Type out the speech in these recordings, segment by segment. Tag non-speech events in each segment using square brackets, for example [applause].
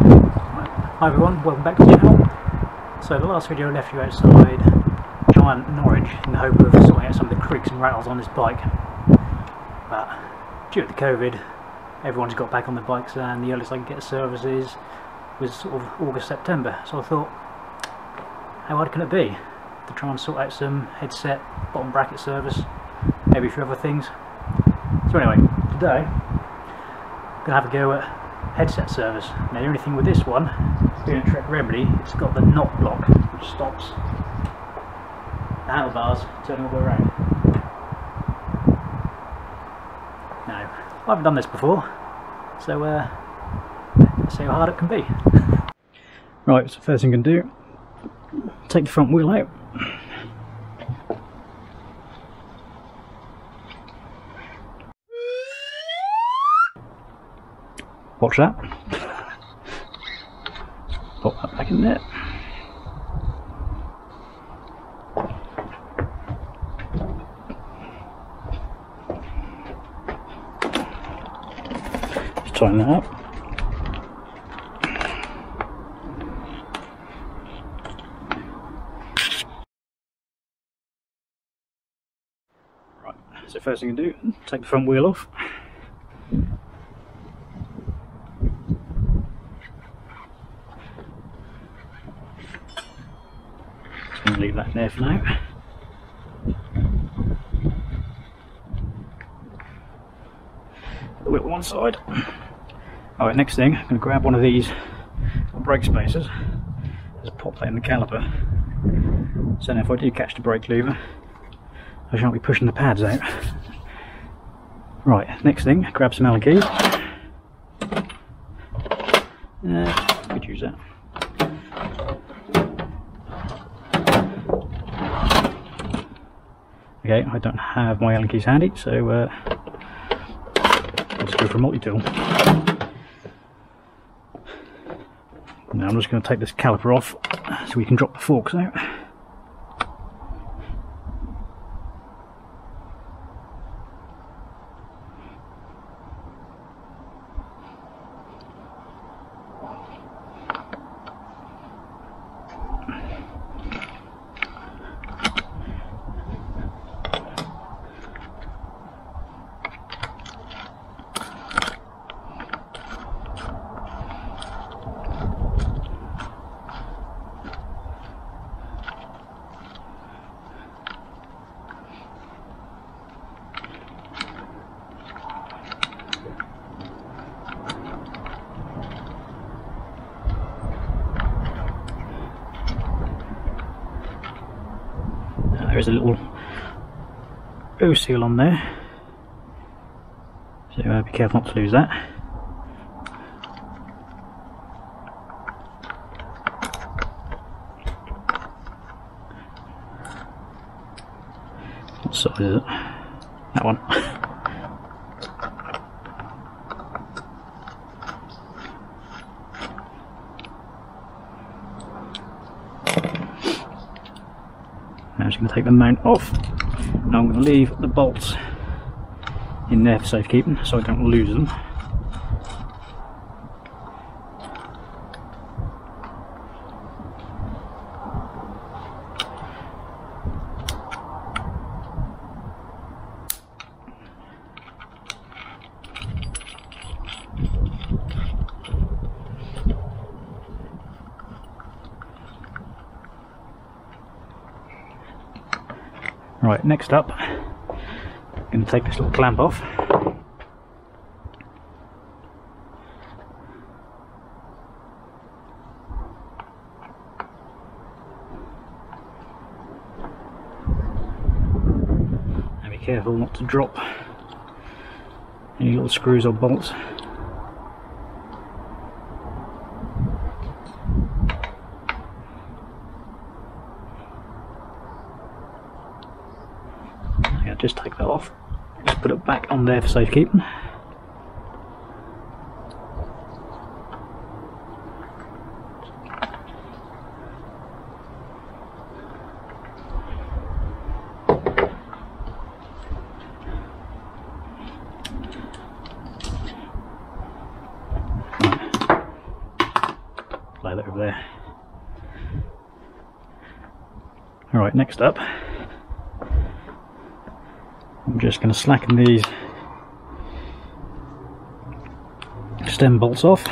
Hi everyone, welcome back to the channel. So the last video I left you outside Giant Norwich in the hope of sorting out some of the creaks and rattles on this bike. But due to the COVID, everyone's got back on the bikes and the earliest I could get services was sort of August, September. So I thought, how hard can it be to try and sort out some headset, bottom bracket service, maybe a few other things. So anyway, today I'm going to have a go at headset service. Now the only thing with this one, being a Trek Remedy, it's got the knock block which stops the handlebars turning all the way around. Now, I haven't done this before, so uh, let's see how hard it can be. [laughs] right, so first thing you can do, take the front wheel out. Watch that. Pop that back in there. Just tighten that up. Right, so first thing you do, take the front wheel off. Just going to leave that there for now. The wheel on one side. Alright, next thing, I'm going to grab one of these brake spacers. Just pop that in the caliper. So now if I do catch the brake lever, I shan't be pushing the pads out. Right, next thing, grab some Allen keys. Uh, could use that. Okay, I don't have my Allen keys handy, so uh, just go for a multi-tool. Now I'm just going to take this caliper off so we can drop the forks out. There is a little O seal on there. So uh, be careful not to lose that. What size is it? that one Now I'm just going to take the mount off. Now I'm going to leave the bolts in there for safekeeping so I don't lose them. Right, next up, I'm going to take this little clamp off. And be careful not to drop any little screws or bolts. Yeah, just take that off. Just put it back on there for safekeeping. lay that over there. Alright, next up, I'm just going to slacken these stem bolts off.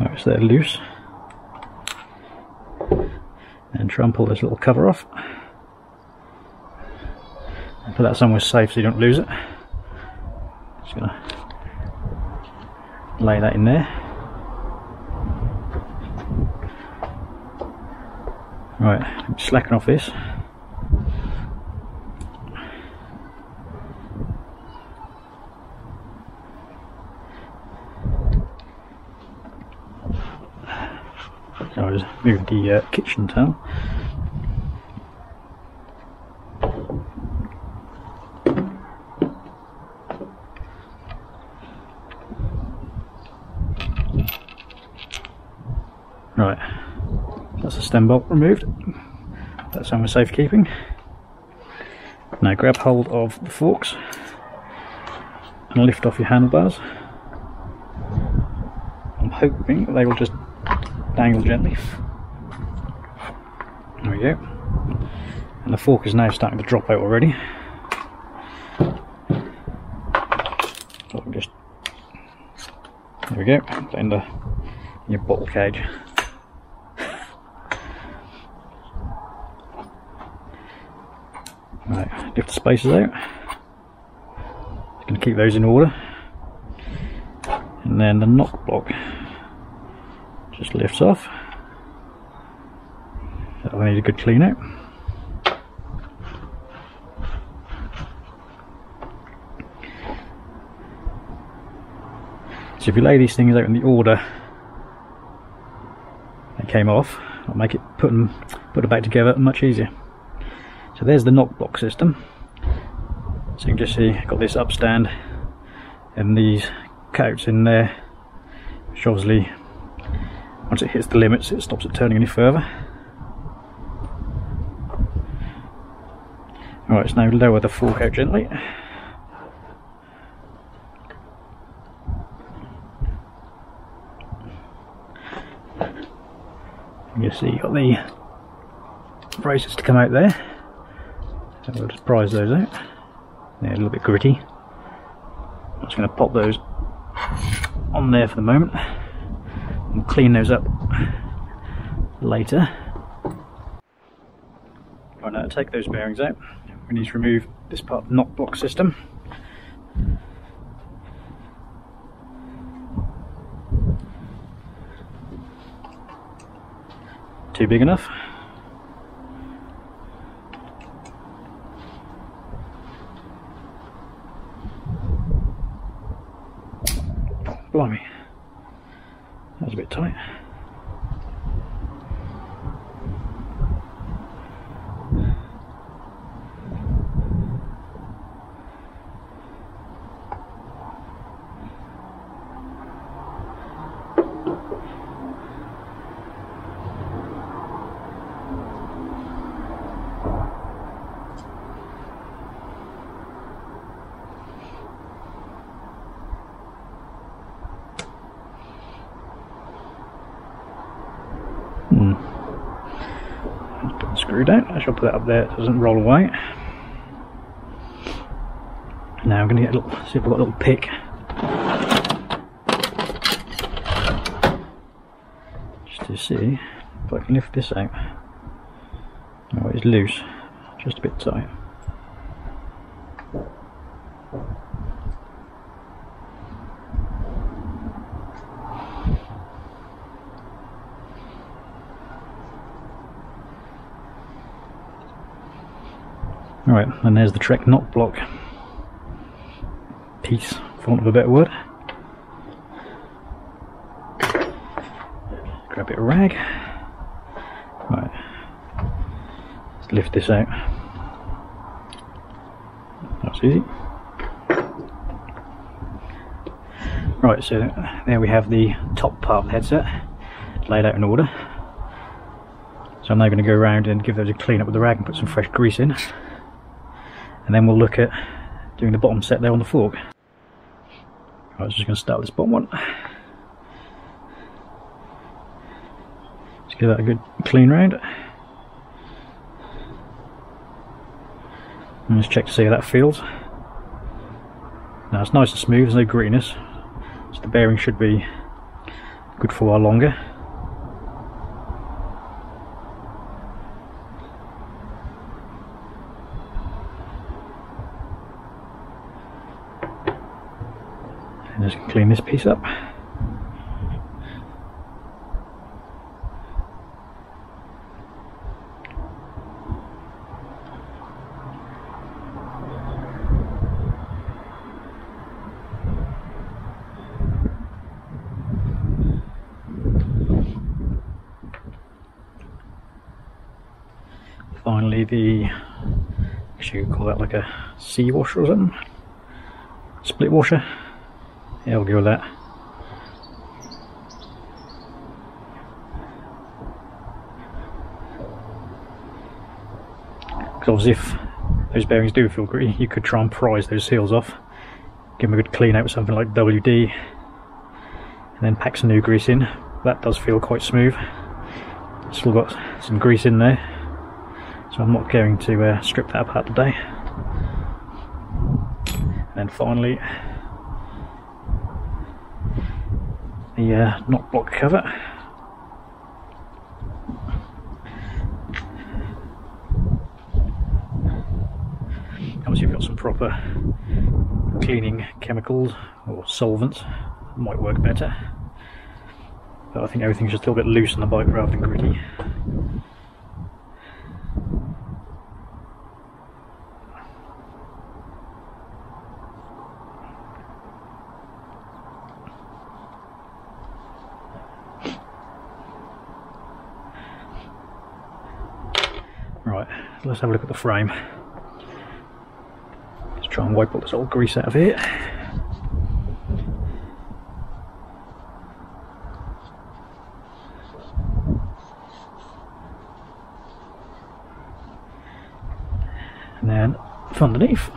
Alright, so they're loose. And try and pull this little cover off. Put that somewhere safe so you don't lose it. Just gonna lay that in there. Right, I'm slacking off this. So I just moved the uh, kitchen towel. Right, that's the stem bolt removed. That's somewhere safekeeping. Now grab hold of the forks and lift off your handlebars. I'm hoping they will just dangle gently. There we go. And the fork is now starting to drop out already. So just there we go, put in the your bottle cage. Right, lift the spacers out. Just going to keep those in order. And then the knock block just lifts off. That'll need a good clean out. So if you lay these things out in the order they came off, it'll make it put them put it back together much easier. So there's the knock block system. So you can just see I've got this upstand and these cutouts in there, which obviously once it hits the limits it stops it turning any further. Alright, so now lower the fork out gently. You see you got the braces to come out there. So we'll just prise those out. They're a little bit gritty. I'm just going to pop those on there for the moment and clean those up later. Right now take those bearings out, we need to remove this part of the knock block system. Too big enough. Blimey. That was a bit tight. Screw down. I shall put that up there so it doesn't roll away. Now I'm going to get a little, see if I've got a little pick. Just to see if I can lift this out. Oh, it's loose, just a bit tight. Right, and there's the Trek knock block piece, for want of a better word. Grab a bit of rag. Right, let's lift this out. That's easy. Right, so there we have the top part of the headset laid out in order. So I'm now going to go around and give those a clean up with the rag and put some fresh grease in. And then we'll look at doing the bottom set there on the fork. Right, was just going to start with this bottom one. Just give that a good clean round. And just check to see how that feels. Now it's nice and smooth, there's no grittiness. So the bearing should be good for a while longer. Just clean this piece up. finally the guess you call that like a C washer or something split washer I'll go with that. Because obviously if those bearings do feel gritty you could try and prise those seals off. Give them a good clean out with something like WD and then pack some new grease in. That does feel quite smooth. Still got some grease in there so I'm not going to uh, strip that apart today. And then finally, the uh, knock block cover. Obviously, you've got some proper cleaning chemicals or solvents, might work better. But I think everything's just a little bit loose on the bike rather than gritty. Right, let's have a look at the frame. Let's try and wipe all this old grease out of here. And then from underneath,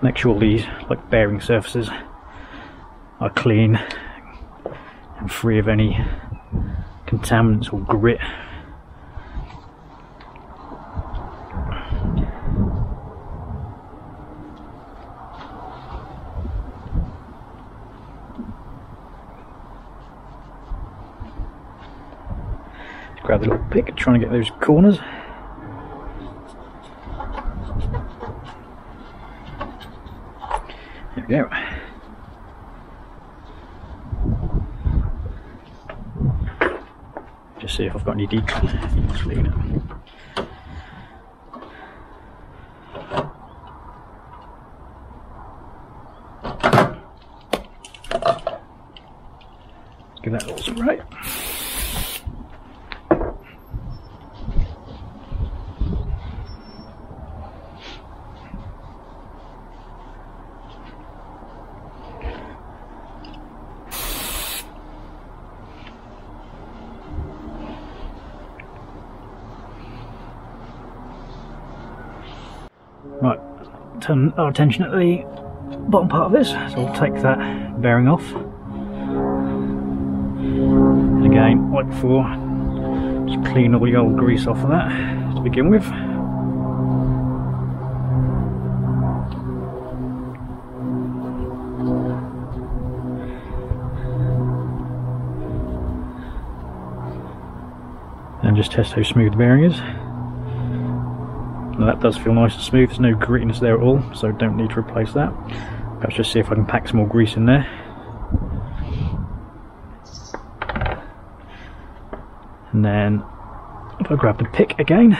make sure these like bearing surfaces are clean and free of any contaminants or grit. Grab the little pick, trying to get those corners. There we go. Just see if I've got any. Give that a little spray. Right, turn our attention at the bottom part of this, so we'll take that bearing off. And again, like before, just clean all the old grease off of that to begin with. And just test how smooth the bearing is. Now that does feel nice and smooth, there's no grittiness there at all, so don't need to replace that. Perhaps just see if I can pack some more grease in there. And then if I grab the pick again,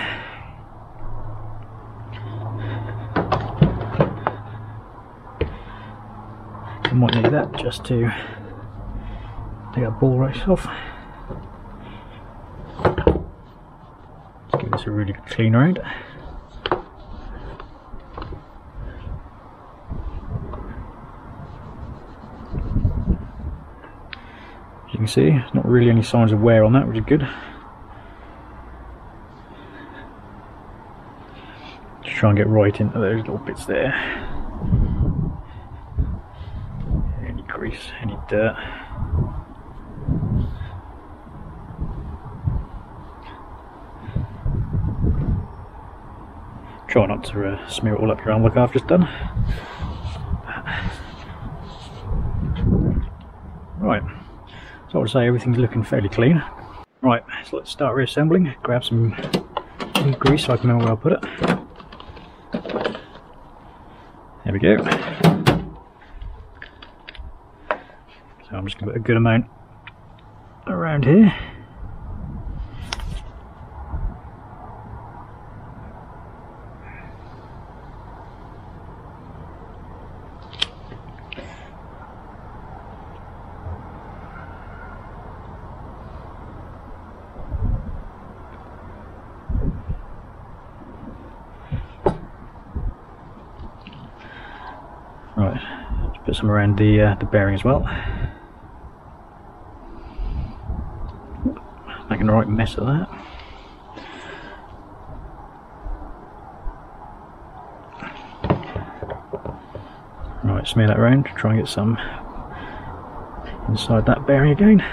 I might need that just to take a ball race off. Let's give this a really clean round. You can see, not really any signs of wear on that, which is good. Just try and get right into those little bits there. Any grease, any dirt. Try not to uh, smear it all up your arm like I've just done. Right, so I would say everything's looking fairly clean. Right, so let's start reassembling. Grab some grease so I can remember where I'll put it. There we go. So I'm just going to put a good amount around here. Put some around the uh, the bearing as well. Making a right mess of that. Right, smear that around, to try and get some inside that bearing again.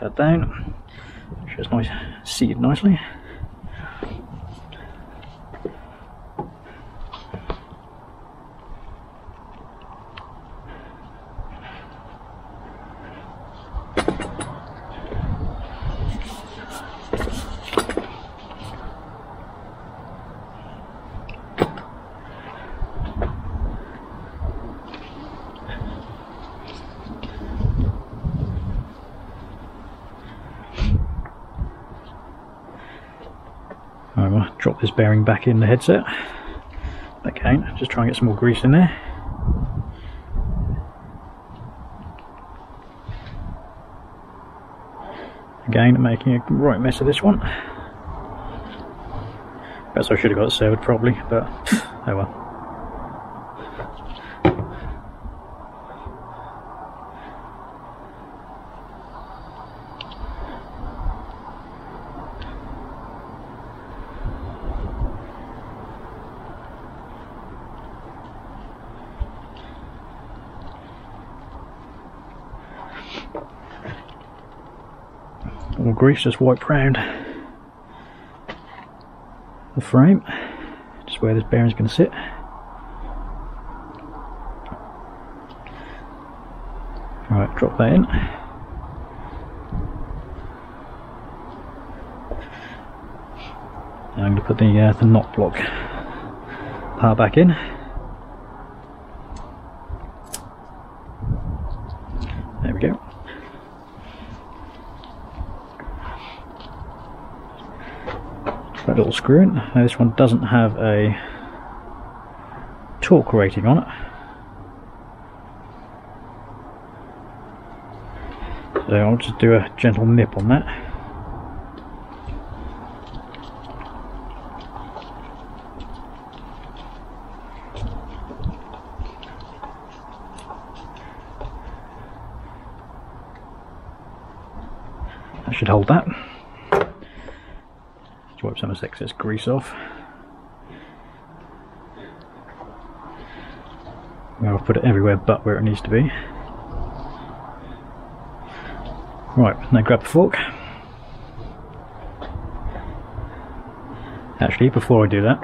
That down. Just nice, seated nicely. I'm going to drop this bearing back in the headset. Again, just try and get some more grease in there. Again, making a right mess of this one. Perhaps I should have got it served probably, but oh well. Grease just wiped round the frame, just where this bearing's going to sit. Alright, drop that in. Now I'm going to put the, uh, the knock block part back in. There we go. That little screw in. Now this one doesn't have a torque rating on it. So I'll just do a gentle nip on that. That should hold that of this excess grease off. I'll put it everywhere but where it needs to be. Right, now grab the fork. Actually, before I do that,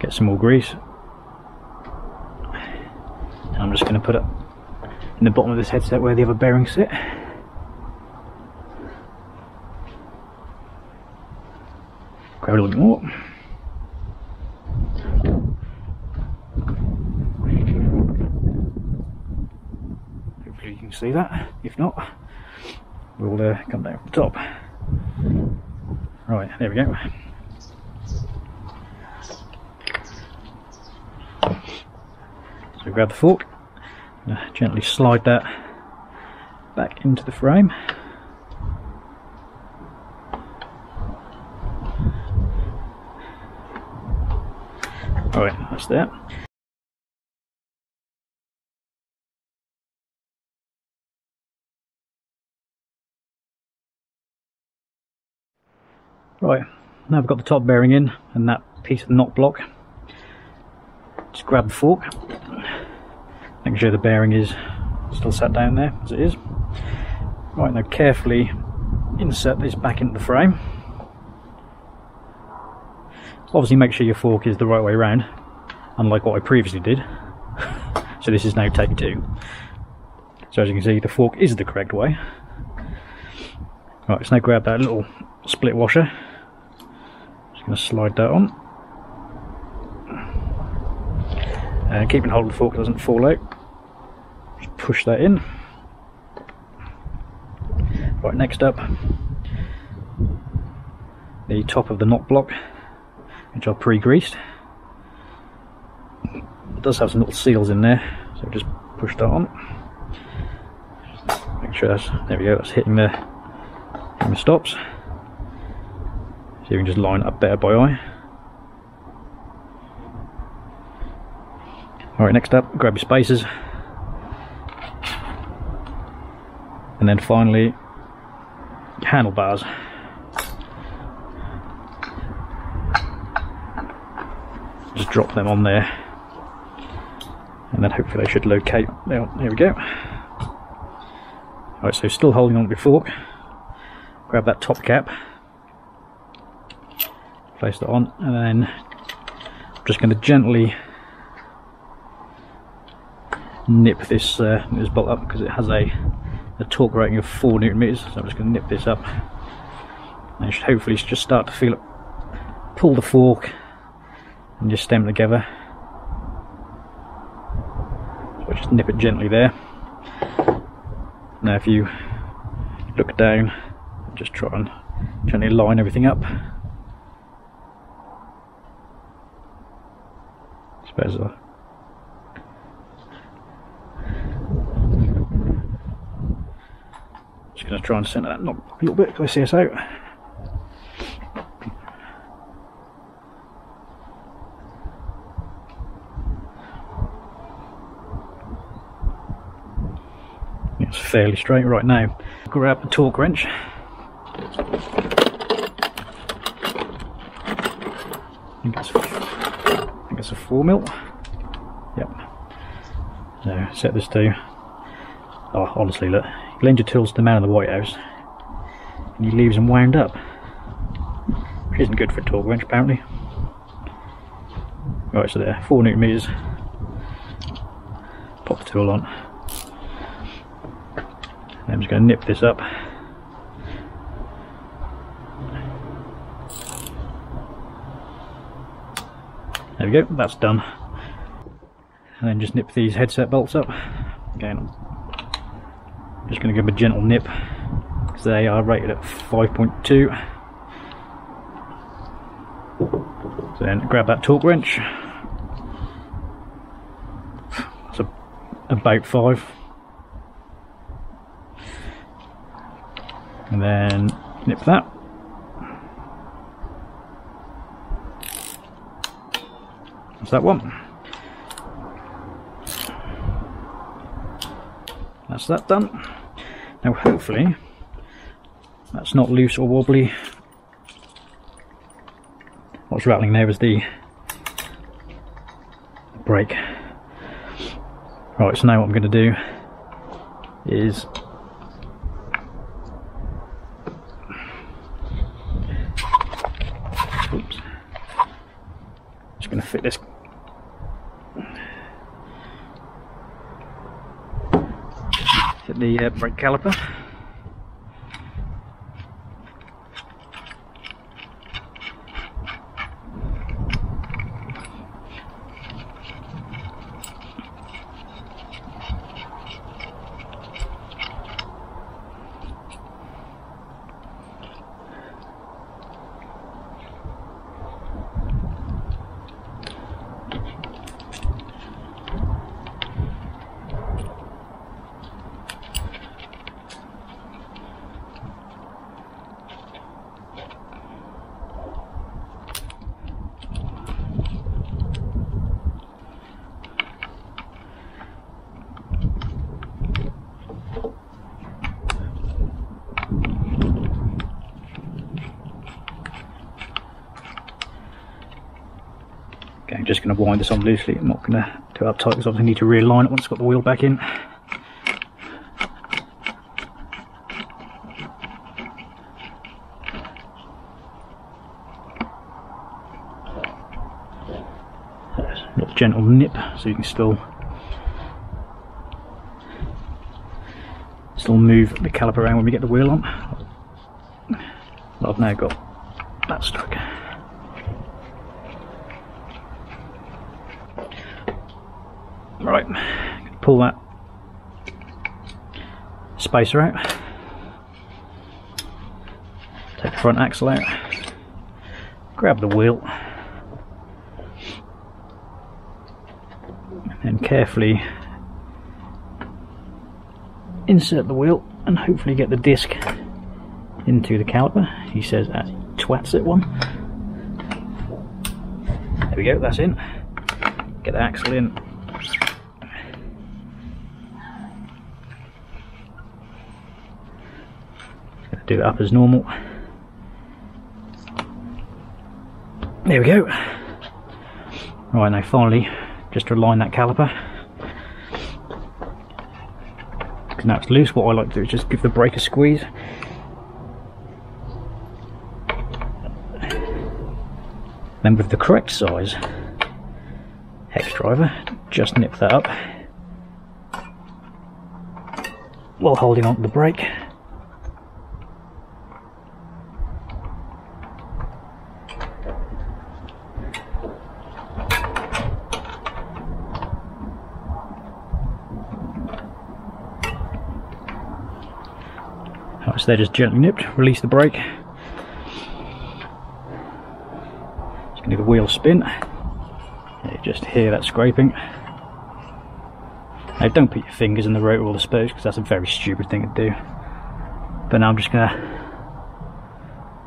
get some more grease. I'm just going to put it in the bottom of this headset where the other bearings sit. Hopefully you can see that. If not, we'll uh, come down from the top. Right, there we go. So grab the fork, gently slide that back into the frame. That's that. Right, now I've got the top bearing in and that piece of knock block. Just grab the fork, make sure the bearing is still sat down there as it is. Right, now carefully insert this back into the frame. Obviously make sure your fork is the right way around, unlike what I previously did. [laughs] so this is now take two. So as you can see the fork is the correct way. Right, let's now grab that little split washer. Just going to slide that on. And keeping hold of the fork doesn't fall out. Just push that in. Right, next up, the top of the knock block, which I've pre-greased. Does have some little seals in there, so just push that on. Make sure that's, there we go, that's hitting the, hitting the stops. So you can just line it up better by eye. Alright, next up, grab your spacers. And then finally, handlebars. Just drop them on there then hopefully they should locate. There, there we go. Alright, so still holding on to the fork. Grab that top cap, place it on, and then I'm just going to gently nip this uh, this bolt up because it has a a torque rating of 4 newton meters so I'm just going to nip this up and should hopefully just start to feel it pull the fork and just stem together so I just nip it gently there now if you look down just try and gently line everything up suppose I Just going to try and centre that knob a little bit. Can I see us out? It's fairly straight right now. Grab the torque wrench. I think it's, I think it's a 4 mil. Yep. So set this to. Oh, honestly, look, lend your tools to the man in the White House and he leaves them wound up. Which isn't good for a torque wrench apparently. Right, so there, 4 newton meters. Pop the tool on. I'm just going to nip this up. There we go, that's done. And then just nip these headset bolts up. Again, I'm just going to give them a gentle nip because they are rated at 5.2 so then grab that torque wrench that's a, about 5 and then nip that that's that one that's that done now hopefully that's not loose or wobbly. What's rattling there is the brake. Right, so now what I'm going to do is just going to fit the uh, brake caliper. Going to wind this on loosely. I'm not going to do it up tight because obviously I need to realign it once I've got the wheel back in. A little gentle nip so you can still still move the caliper around when we get the wheel on. I've now got that stuck. Right, pull that spacer out. Take the front axle out. Grab the wheel. And carefully insert the wheel and hopefully get the disc into the caliper. He says that twats it one. There we go, that's in. Get the axle in. Do it up as normal. There we go. Right now finally, just to align that caliper. Because now it's loose, what I like to do is just give the brake a squeeze. Then with the correct size hex driver, just nip that up while holding on to the brake. So they're just gently nipped, release the brake. Just gonna do the wheel spin. You just hear that scraping. Now don't put your fingers in the rotor or the spokes because that's a very stupid thing to do. But now I'm just gonna,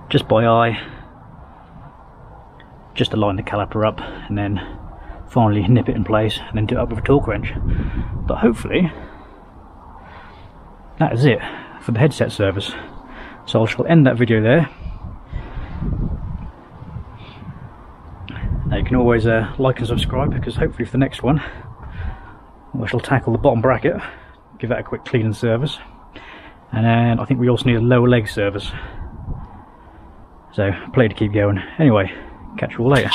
just by eye, just align the caliper up and then finally nip it in place and then do it up with a torque wrench. But hopefully, that is it for the headset service. So I shall end that video there. Now you can always uh, like and subscribe because hopefully for the next one I shall tackle the bottom bracket, give that a quick clean and service. And then I think we also need a lower leg service. So play to keep going. Anyway, catch you all later.